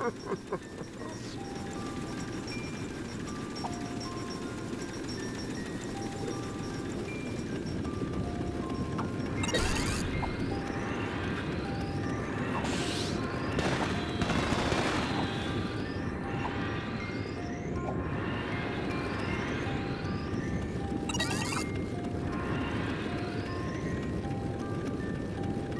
Ha, ha, ha, ha, ha.